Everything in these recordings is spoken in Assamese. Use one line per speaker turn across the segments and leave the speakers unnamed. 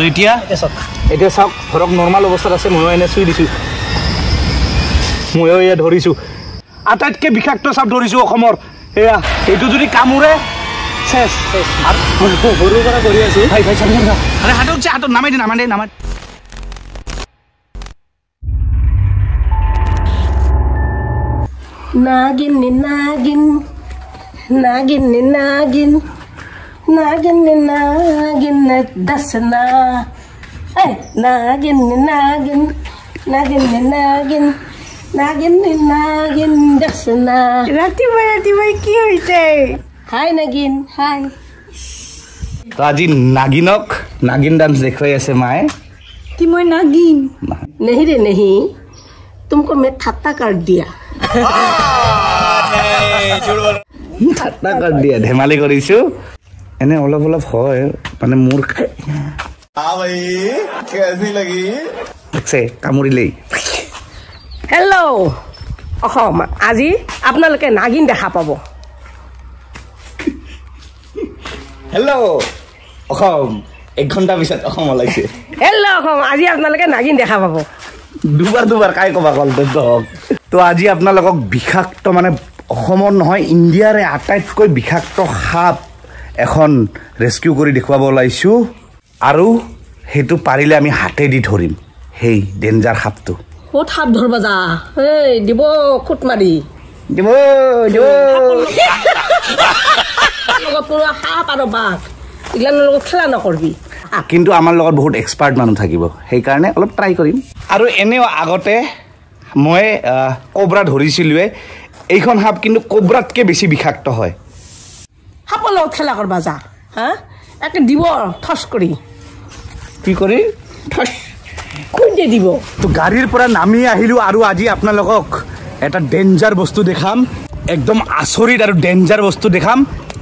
তো এতিয়া? এতিয়া চাওক। ধৰক নৰ্মেল অৱস্থাত আছে ময়ো এনে চুই দিছোঁ। ময়ো এয়া ধৰিছোঁ। আটাইতকৈ বিষাক্ত চাপ ধৰিছোঁ অসমৰ। এয়া এইটো যদি কামোৰে চেচ। সৰুৰ পৰা কৰি আছোঁ। ভাই ভাই চাবি আৰে হাতত যে হাতত নামাই দে নামাই দে নামাই
নাগিন নাগিন নাগিন নাগিন। Nagini nagin nagdasana Ay! Nagini nagin Nagini nagin Nagini nagin dasana Nanti ba nanti ba kiyoy say
Hi Nagin! Hi! So
today Nagin ok
Nagin dance dekho yo se mai Ti moi
Nagin Nahi re
nahi Tumko me thatta kar diya Aaaaaaah! Nei!
Chudu bar Thatta kar diya dhemali korishu এনে অলপ অলপ হয় মানে মোৰ কামুৰিলেই।
হেল্ল' অসম আজি আপোনালোকে নাগিন দেখা পাব।
হেল্ল' অসম এক ঘণ্টা পিছত অসম ওলাইছে।
হেল্ল' অসম আজি আপোনালোকে নাগিন দেখা পাব।
দুবাৰ দুবাৰ কাই ক'বা কলটেণ্ট হওক। তো আজি আপোনালোকক বিষাক্ত মানে অসমৰ নহয় ইণ্ডিয়াৰে আটাইতকৈ বিষাক্ত সাপ এখন ৰেস্কিউ কৰি দেখুৱাব ওলাইছোঁ। আৰু সেইটো পাৰিলে আমি হাতেদি ধৰিম। সেই ডেঞ্জাৰ সাপটো।
ক'ত সাপ ধৰিব যা? এই দিব খুট মাৰি।
দিব
সাপ আৰু বাঘ। এইগিলাকৰ লগত খেলা নকৰিবি।
কিন্তু আমাৰ লগত বহুত এক্সপাৰ্ট মানুহ থাকিব। সেইকাৰণে অলপ ট্ৰাই কৰিম। আৰু এনেও আগতে মই কবৰা ধৰিছিলোঁৱে। এইখন সাপ কিন্তু কবৰাতকৈ বেছি বিষাক্ত হয়।
সাপৰ লগত খেলা কৰবা যা হা? একে দিব ঠচ কৰি
কি কৰি
খুন্দি দিব?
তো গাড়ীৰ পৰা নামি আহিলোঁ আৰু আজি আপোনালোকক এটা ডেঞ্জাৰ বস্তু দেখাম। একদম আচৰিত আৰু ডেঞ্জাৰ বস্তু দেখাম।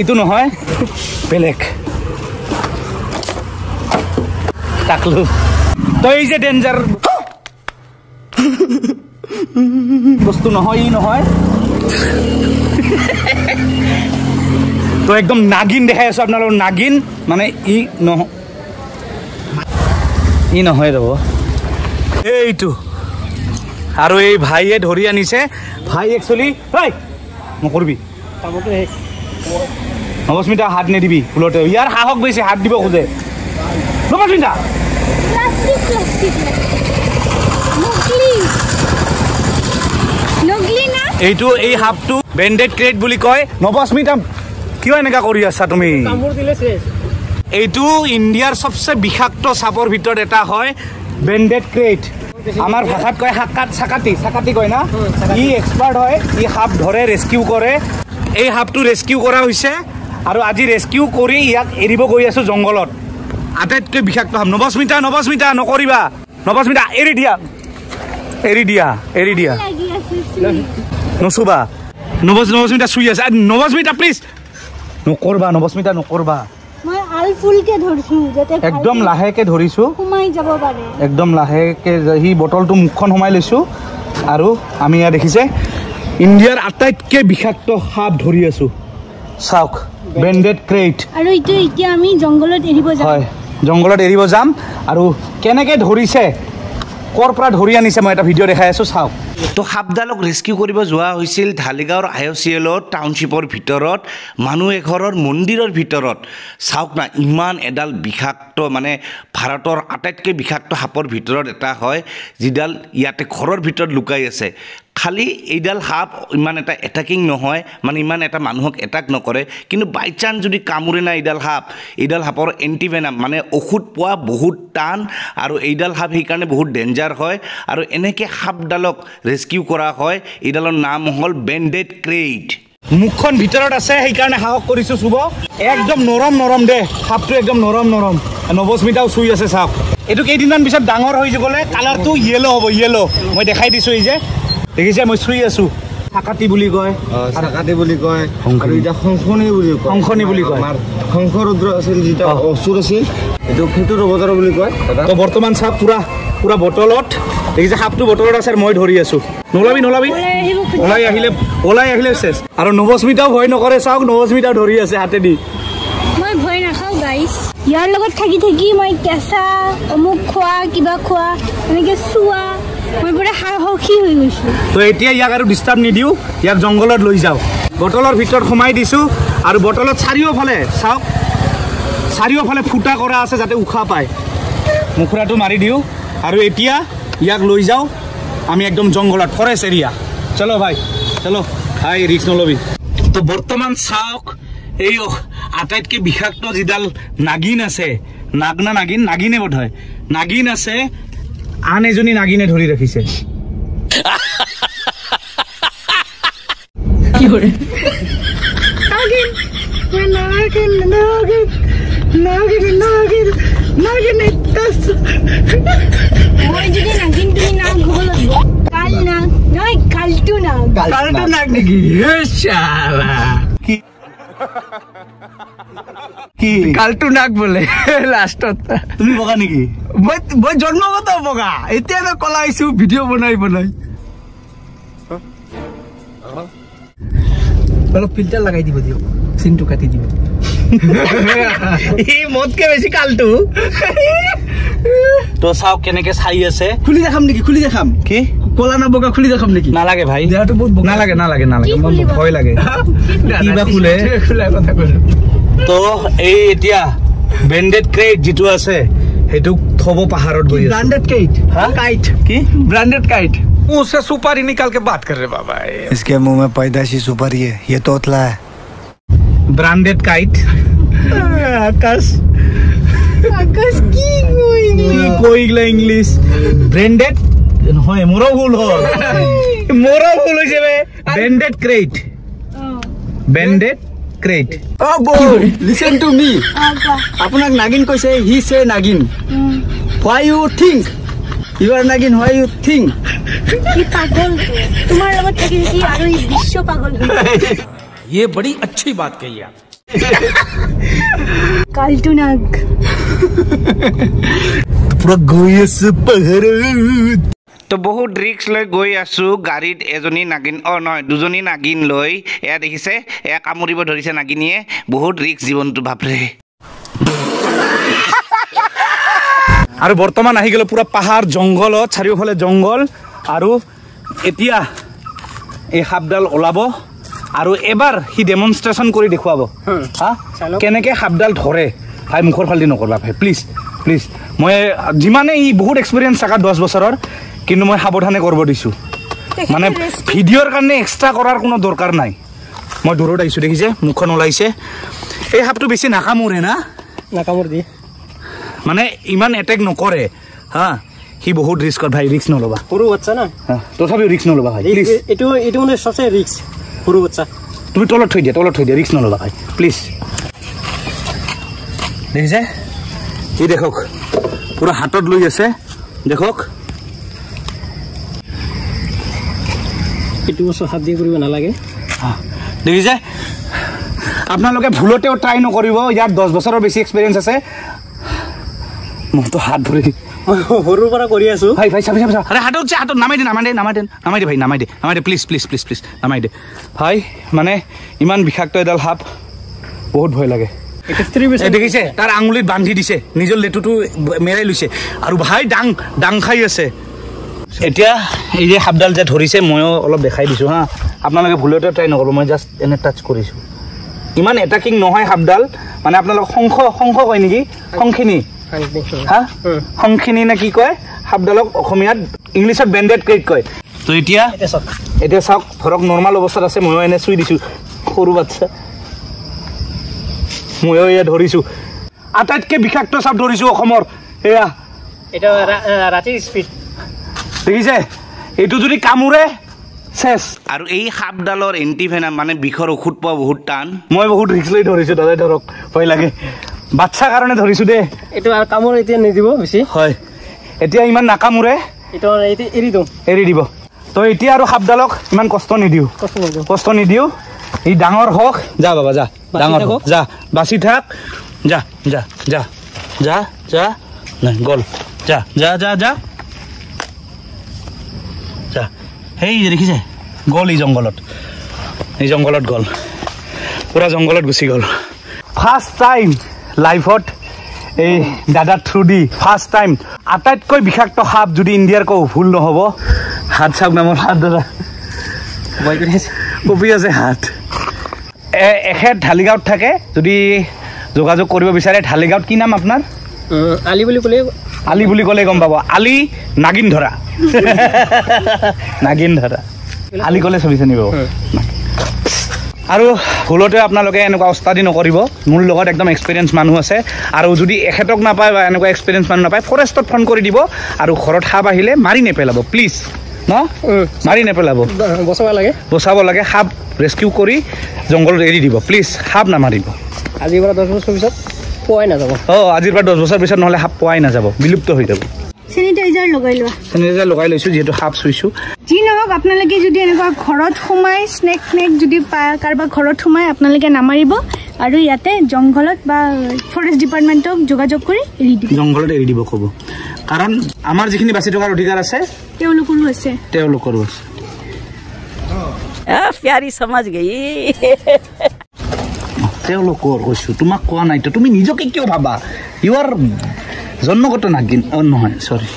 এইটো নহয় বেলেগ। তাকলো। তই যে ডেঞ্জাৰ বস্তু নহয় ই নহয়। তো একদম নাগিন দেখাই আছোঁ আপোনালোকৰ নাগিন মানে ই নহ ই নহয় ৰ'ব এইটো। আৰু এই ভাইয়ে ধৰি আনিছে। ভাই একচুৱেলি ভাই নকৰিবি নৱস্মিতা হাত নিদিবি ফুলতে। ইয়াৰ সাহস বেছি হাত দিব খোজে। Nabasmita
plastic plastic নকলি। নকলি না?
এইটো এই সাপটো বেণ্ডেড ক্ৰেট বুলি কয়। নৱস্মিতা কিয় এনেকুৱা কৰি আছা তুমি? এইটো ইণ্ডিয়াৰ চবচে বিষাক্ত চাপৰ ভিতৰত এটা হয় বেণ্ডেড ক্ৰেট আমাৰ ভাষাত কয় শাকাত চাকাতি চাকাতি কয় না? ই এক্সপাৰ্ট হয় ই সাপ ধৰে ৰেস্কিউ কৰে। এই সাপটো ৰেস্কিউ কৰা হৈছে আৰু আজি ৰেস্কিউ কৰি ইয়াক এৰিব গৈ আছোঁ জংঘলত। আটাইতকৈ বিষাক্ত সাপ। নৱস্মিতা নৱস্মিতা নকৰিবা। নৱস্মিতা এৰি দিয়া। এৰি দিয়া এৰি দিয়া। নচুবা। নৱজ নৱস্মিতা চুই আছে। নৱস্মিতা প্লিজ নকৰবা নৱস্মিতা নকৰবা।
মই আল ফুলকে ধৰিছো যাতে ভালকে
একদম লাহেকে ধৰিছোঁ।
সোমাই যাব পাৰে।
একদম লাহেকে সি বটলটো মুখখন সোমাই লৈছোঁ। আৰু আমি ইয়াত দেখিছে ইণ্ডিয়াৰ আটাইতকৈ বিষাক্ত সাপ ধৰি আছোঁ। চাওক ব্ৰেণ্ডেড ক্ৰেট
আৰু এইটো এতিয়া আমি জংঘলত এৰিব যাম।
হয় জংঘলত এৰিব যাম। আৰু কেনেকৈ ধৰিছে ক'ৰ পৰা ধৰি আনিছে মই এটা ভিডিঅ' দেখাই আছোঁ চাওক। তো সাপডালক ৰেস্কিউ কৰিব যোৱা হৈছিল ঢালিগাঁৱৰ আই অ' চি এলৰ টাউনশ্বিপৰ ভিতৰত মানুহ এঘৰৰ মন্দিৰৰ ভিতৰত। চাওক না ইমান এডাল বিষাক্ত মানে ভাৰতৰ আটাইতকৈ বিষাক্ত সাপৰ ভিতৰত এটা হয় যিডাল ইয়াতে ঘৰৰ ভিতৰত লুকাই আছে। খালি এইডাল সাপ ইমান এটা এটাকিং নহয় মানে ইমান এটা মানুহক এটাক নকৰে। কিন্তু বাই চান্স যদি কামোৰে না এইডাল সাপ এইডাল সাপৰ এণ্টিভেনাম মানে ঔষধ পোৱা বহুত টান আৰু এইডাল সাপ সেইকাৰণে বহুত ডেঞ্জাৰ হয়। আৰু এনেকৈ সাপডালক ৰেস্কিউ কৰা হয় এইডালৰ নাম হ'ল বেণ্ডেড ক্ৰেইট মুখখন ভিতৰত আছে সেইকাৰণে সাহস কৰিছোঁ চুব একদম নৰম নৰম দে সাপটো একদম নৰম নৰম। নৱস্মিতাও চুই আছে চাওক। এইটো কেইদিনমান পিছত ডাঙৰ হৈ গ'লে কালাৰটো য়েল' হ'ব য়েল' মই দেখাই দিছোঁ এই যে। দেখিছে মই চুই আছোঁ। চাকাতি বুলি কয়।
চাকাতি বুলি কয়। আৰু এতিয়া শংখনি বুলি কয়।
শংখনি বুলি কয়।
আমাৰ শংকৰুদ্ৰ আছিল যিটো
অ।
অসুৰ আছিল। এইটো সেইটো ৰবতৰ বুলি কয়
তো বৰ্তমান চাপ পুৰা পুৰা বটলত। দেখিছে সাপটো বটলত আছে মই ধৰি আছোঁ। নোলাবি নোলাবি।
ওলাই
আহিলে ওলাই আহিলে চেচ আৰু নৱস্মিতাও ভয় নকৰে চাওক নৱস্মিতাও ধৰি আছে হাতেদি।
মই ভয় নাখাওঁ নাইচ ইয়াৰ লগত থাকি থাকি মই কেঁচা অমুক খোৱা কিবা খোৱা এনেকৈ চোৱা।
এতিয়া ইয়াক আৰু ডিষ্টাৰ্ব নিদিওঁ ইয়াক জংঘলত লৈ যাওঁ। বটলৰ ভিতৰত সোমাই দিছোঁ আৰু বটলত চাৰিওফালে চাওক চাৰিওফালে ফুটা কৰা আছে যাতে উশাহ পায়। মুখৰাটো মাৰি দিওঁ আৰু এতিয়া ইয়াক লৈ যাওঁ। আমি একদম জংঘলত ফৰেষ্ট এৰিয়া চলো ভাই চলো। ভাই ৰিক্স নলবি। তো বৰ্তমান চাওক এই আটাইতকৈ বিষাক্ত যিডাল নাগিন আছে। নাগিন নাগিনে বোধ হয় নাগিন আছে আন এজনী নাগিনে ধৰি ৰাখিছে।
মই যদি নাগিন তুমি নাগ হ'ব লাগিব। কাল নাগ নহয় কালটো নাগ।
কালটো নাগ নেকি? কি?
কালটো নাক বোলে লাষ্টত।
তুমি বগা নেকি?
মই মই জন্মগত বগা এতিয়া মই কলা আহিছো ভিডিঅ' বনাই বনাই। অলপ ফিল্টাৰ লগাই দিব দিয়ক চিনটো কাটি দিব।
ই মোতকে বেছি কালটো। তো চাওক কেনেকে চাই আছে।
খুলি দেখাম নেকি খুলি দেখাম।
কি?
কলা না বগা খুলি দেখাম নেকি
নালাগে ভাই
দেহাটো বহুত বগা
নালাগে নালাগে নালাগে
কি
মোৰ
খুলিব?
ভয় লাগে কিবা খোলে?
খোলা কথা কৈছো
তো এই এতিয়া বেণ্ডেড ক্ৰেট যিটো আছে সেইটোক থব পাহাৰত গৈ আছে
ब्रांडेड काइट
हाँ?
काइट
কি
ब्रांडेड काइट मुंह से सुपारी निकाल के बात कर रहे बाबा ये।
इसके मुंह में पैदाशी सुपारी है ये तोतला है
ব্ৰাণ্ডেড কাইট আকাশ
আকাশ কি
কি কৈগলা ইংলিছ ব্ৰেণ্ডেড নহয় মোৰো ভুল হ'ল মোৰো ভুল হৈছে বে branded crate branded crate
Oh, bo, listen to me. আপোনাক নাগিন কৈছে হি সে নাগিন why you think you are Naagin why you think
কি পাগল তোমাৰ লগত থাকি থাকি আৰু ই বিশ্ব পাগল হৈ গ'ল।
ये बड़ी अच्छी बात कही आप
কালটো নাগ
পুৰা গৈ আছে পাহাৰত তো বহুত ৰিক্স লৈ গৈ আছোঁ গাড়ীত এজনী নাগিন অঁ নহয় দুজনী নাগিন লৈ। এয়া দেখিছে এয়া কামুৰিব ধৰিছে নাগিনীয়ে। বহুত ৰিক্স জীৱনটো বাপৰে। আৰু বৰ্তমান আহি গ'লো পূৰা পাহাৰ জংঘলত চাৰিওফালে জংঘল। আৰু এতিয়া এই সাপডাল ওলাব আৰু এবাৰ সি ডেমনষ্ট্ৰেশ্যন কৰি দেখুৱাব। হা? কেনেকৈ সাপডাল ধৰে? ভাই মুখৰ ফালেদি নকৰবা ভাই প্লিজ প্লিজ মই যিমানে ই বহুত এক্সপিৰিয়েঞ্চ থাকা দহ বছৰৰ কিন্তু মই সাৱধানে কৰিব দিছোঁ। মানে ভিডিঅ'ৰ কাৰণে এক্সট্ৰা কৰাৰ কোনো দৰকাৰ নাই। মই দূৰত আহিছোঁ দেখিছে? মুখখন ওলাইছে। এই সাপটো বেছি নাকামোৰে না?
নাকামোৰ দিয়ে
মানে ইমান এটেক নকৰে। হা সি বহুত ৰিস্কত ভাই ৰিস্ক নল'বা।
সৰু বাচ্চা না?
তথাপিও ৰিস্ক নল'বা ভাই প্লিজ
এইটো এইটো মানে চবচে ৰিক্স সৰু বাচ্চা
তুমি তলত থৈ দিয়া তলত থৈ দিয়া ৰিক্স নল'বা ভাই প্লিজ দেখিছে? ই দেখক পূৰা হাতত লৈ আছে। দেখক।
এইটো বস্তু হাত দিয়ে কৰিব নালাগে।
দেখিছে আপোনালোকে ভুলতেও ট্ৰাই নকৰিব ইয়াৰ দহ বছৰৰ বেছি এক্সপিৰিয়েঞ্চ আছে। মোৰতো হাত ভৰি।
সৰুৰ পৰা কৰি আছো।
ভাই ভাই চাবি চাবি চাবি আৰে হাতত যে হাতত নামাই দে নামাই দে নামাই দে নামাই দে ভাই নামাই দে নামাই দে প্লিজ প্লিজ প্লিজ প্লিজ নামাই দে। ভাই মানে ইমান বিষাক্ত এডাল সাপ বহুত ভয় লাগে। দেখিছে তাৰ আঙুলিত বান্ধি দিছে নিজৰ লেটুটো মেৰাই লৈছে। আৰু ভাই ডাং ডাং খাই আছে। এতিয়া এই যে সাপডাল যে ধৰিছে ময়ো অলপ দেখাই দিছোঁ হা। আপোনালোকে ভুলতে ট্ৰাই নকৰিব মই জাষ্ট এনে টাচ কৰিছোঁ। ইমান এটাকিং নহয় সাপডাল মানে আপোনালোক শংখ শংখ কয় নেকি? শংখিনী। হা? শংখিনী নে কি কয়? সাপডালক অসমীয়াত ইংলিছত বেণ্ডেড ক্ৰেট কয়। তো এতিয়া এতিয়া চাওক। ধৰক নৰ্মেল অৱস্থাত আছে ময়ো এনে চুই দিছোঁ। সৰু বাচ্ছা। ময়ো এয়া ধৰিছোঁ। আটাইতকৈ বিষাক্ত চাপ ধৰিছোঁ অসমৰ। এয়া।
এটা ৰাতিৰ স্পীড
দেখিছে? এইটো যদি কামোৰে চেচ। আৰু এই সাপডালৰ এণ্টিভেনাম মানে বিষৰ ঔষধ পোৱা বহুত টান। মই বহুত ৰিক্স লৈ ধৰিছোঁ দাদাই ধৰক ভয় লাগে। বাচ্ছাৰ কাৰণে ধৰিছোঁ দেই।
এইটো আৰু কামোৰ এতিয়া নিদিব বেছি।
হয়। এতিয়া ইমান নাকামোৰে।
এৰি দিওঁ।
এৰি দিব। তো এতিয়া আৰু সাপডালক ইমান কষ্ট নিদিওঁ।
কষ্ট নিদিওঁ।
ই ডাঙৰ হওক। যা বাবা যা। ডাঙৰ। হওক। যা। বাচি থাক। যা যা যা। যা যা। নাই গ'ল। যা যা যা যা যা। সেই দেখিছে? গ'ল এই জংঘলত। এই জংঘলত গ'ল। পূৰা জংঘলত গুচি গ'ল। ফাৰ্ষ্ট টাইম লাইফত এই দাদাৰ থ্ৰু দি ফাৰ্ষ্ট টাইম আটাইতকৈ বিষাক্ত সাপ যদি ইণ্ডিয়াৰ কওঁ ভুল নহ'ব হাত চাওক না মোৰ হাত দাদা। কপি আছে হাত। এখেত ঢালিগাঁৱত থাকে যদি যোগাযোগ কৰিব বিচাৰে ঢালিগাঁৱত কি নাম আপোনাৰ?
আলি বুলি ক'লে
আলি বুলি ক'লে গম পাব। আলি নাগিন ধৰা। নাগিন ধৰা। আলি ক'লে চলি চিনিব আৰু ভুলতে আপোনালোকে এনেকুৱা অস্তাদি নকৰিব। মোৰ লগত একদম এক্সপিৰিয়েঞ্চ মানুহ আছে। আৰু যদি এখেতক নাপায় বা এনেকুৱা এক্সপিৰিয়েঞ্চ মানুহ নাপায় ফৰেষ্টত ফোন কৰি দিব আৰু ঘৰত সাপ আহিলে মাৰি নেপেলাব প্লিজ ন? মাৰি নেপেলাব।
বচাব লাগে।
বচাব লাগে সাপ ৰেস্কিউ কৰি জংঘলত এৰি দিব। প্লিজ সাপ নামাৰিব।
আজিৰ পৰা দহ বছৰ পিছত পোৱাই নাযাব।
অঁ আজিৰ পৰা দহ বছৰ পিছত নহ'লে সাপ পোৱাই নাযাব বিলুপ্ত হৈ যাব।
চেনিটাইজাৰ লগাই লোৱা।
চেনিটাইজাৰ লগাই লৈছোঁ যিহেতু সাপ চুইছোঁ।
যি নহওক আপোনালোকে যদি এনেকুৱা ঘৰত সোমাই স্নেক স্নেক যদি পায় কাৰোবাৰ ঘৰত সোমাই আপোনালোকে নামাৰিব আৰু ইয়াতে জংঘলত বা ফৰেষ্ট ডিপাৰ্টমেণ্টক যোগাযোগ কৰি এৰি দিব।
জংঘলত এৰি দিব ক'ব। কাৰণ আমাৰ যিখিনি বাচি থকাৰ অধিকাৰ আছে
তেওঁলোকৰো আছে।
তেওঁলোকৰো আছে।
প্যাৰি সমাজ গৈ
তেওঁলোকৰ কৈছোঁ তোমাক কোৱা নাইতো তুমি নিজকে কিয় ভাবা? ইউ আৰ জন্মগত নাগিন। অঁ নহয় চৰি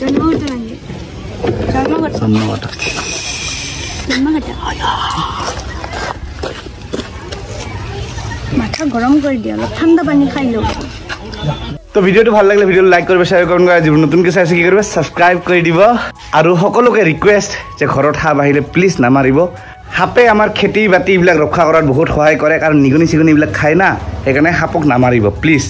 জন্মগত লাগে জন্মগত।
জন্মগত।
জন্মগত। মাথা গৰম কৰি দিয়ে অলপ ঠাণ্ডা পানী খাই লওঁ
তো ভিডিঅ'টো ভাল লাগিলে ভিডিঅ'টো লাইক কৰিব শ্বেয়াৰ কৰিব যিবোৰ নতুনকৈ চাইছে কি কৰিব ছাবস্ক্ৰাইব কৰি দিব। আৰু সকলোকে ৰিকুৱেষ্ট যে ঘৰত সাপ আহিলে প্লিজ নামাৰিব। সাপে আমাৰ খেতি বাতি এইবিলাক ৰক্ষা কৰাত বহুত সহায় কৰে কাৰণ নিগনি চিগনি এইবিলাক খায় না সেইকাৰণে সাপক নামাৰিব প্লিজ